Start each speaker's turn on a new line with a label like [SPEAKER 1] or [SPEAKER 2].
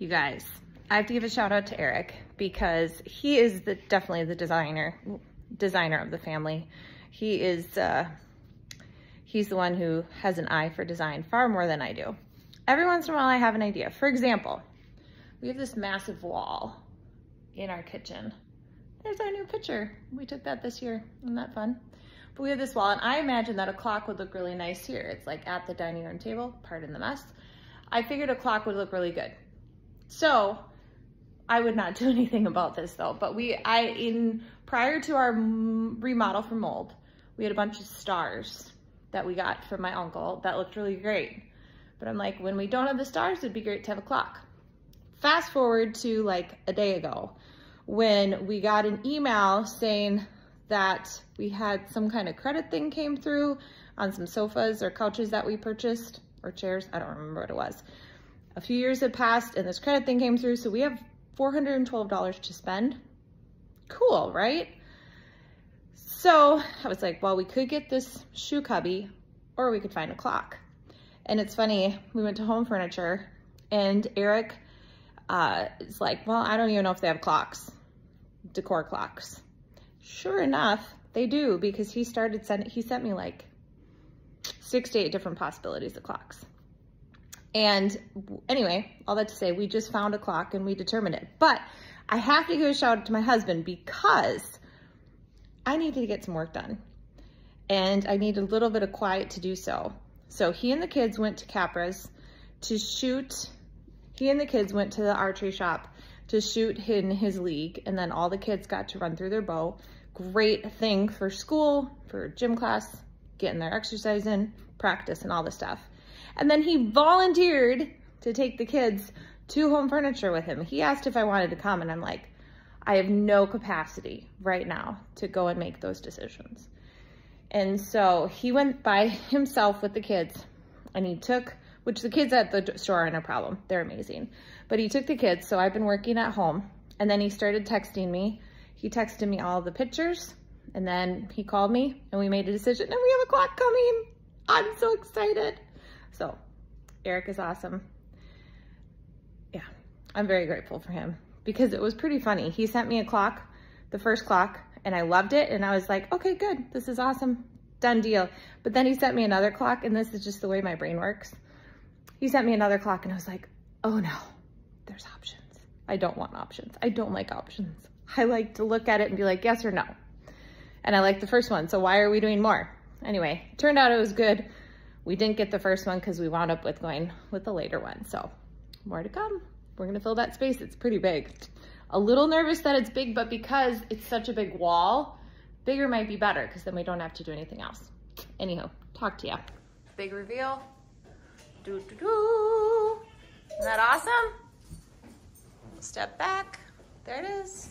[SPEAKER 1] You guys, I have to give a shout out to Erik because he is the definitely the designer designer of the family. He is uh, he's the one who has an eye for design far more than I do. Every once in a while I have an idea. For example, we have this massive wall in our kitchen. There's our new picture. We took that this year. Isn't that fun? But we have this wall and I imagine that a clock would look really nice here. It's like at the dining room table, pardon the mess. I figured a clock would look really good. So I would not do anything about this though, but we, I, in, prior to our remodel for mold, we had a bunch of stars that we got from my uncle that looked really great. But I'm like, when we don't have the stars, it'd be great to have a clock. Fast forward to like a day ago when we got an email saying that we had some kind of credit thing came through on some sofas or couches that we purchased or chairs. I don't remember what it was. A few years had passed and this credit thing came through. So we have $412 to spend. Cool, right? So I was like, well, we could get this shoe cubby or we could find a clock. And it's funny, we went to HOM furniture and Erik uh, is like, well, I don't even know if they have clocks, decor clocks. Sure enough, they do because he started sending, he sent me like six to eight different possibilities of clocks. And anyway, all that to say, we just found a clock and we determined it. But I have to give a shout out to my husband because I needed to get some work done. And I need a little bit of quiet to do so. So he and the kids went to Capra's to shoot, he and the kids went to the archery shop to shoot in his league. And then all the kids got to run through their bow. Great thing for school, for gym class, getting their exercise in, practice and all the stuff. And then he volunteered to take the kids to HOM furniture with him. He asked if I wanted to come and I'm like, I have no capacity right now to go and make those decisions. And so he went by himself with the kids and he took, which the kids at the store aren't a problem. They're amazing. But he took the kids. So I've been working at home and then he started texting me. He texted me all the pictures and then he called me and we made a decision and we have a clock coming. I'm so excited. So Erik is awesome. Yeah, I'm very grateful for him because it was pretty funny. He sent me a clock, the first clock, and I loved it. And I was like, okay, good. This is awesome. Done deal. But then he sent me another clock and this is just the way my brain works. He sent me another clock and I was like, oh no, there's options. I don't want options. I don't like options. I like to look at it and be like, yes or no. And I like the first one. So why are we doing more? Anyway, turned out it was good. We didn't get the first one because we wound up with going with the later one. So more to come. We're gonna fill that space. It's pretty big. A little nervous that it's big, but because it's such a big wall, bigger might be better because then we don't have to do anything else. Anyhow, talk to ya. Big reveal. Do, do, do. Isn't that awesome? Step back. There it is.